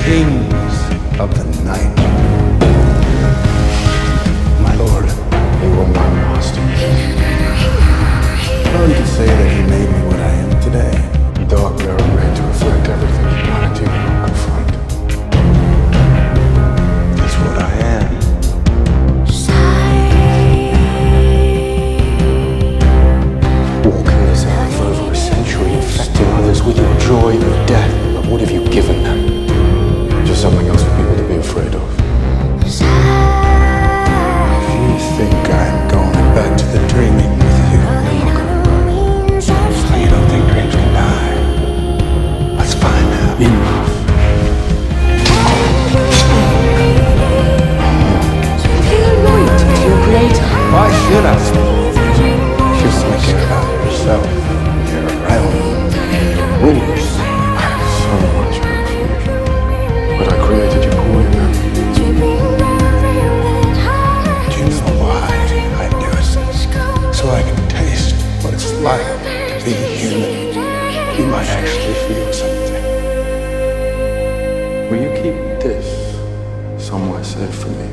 kings of the night. My lord, You were my master. learn to say that he made me what I am today. Dark mirror made to reflect everything humanity will confront. That's what I am. Walking this earth over a century, infecting others with your joy of death. I? Just thinking about realm, rules. So much. But I created you. Do you know why I do it? So I can taste what it's like to be human. You might actually feel something. Will you keep this somewhere safe for me?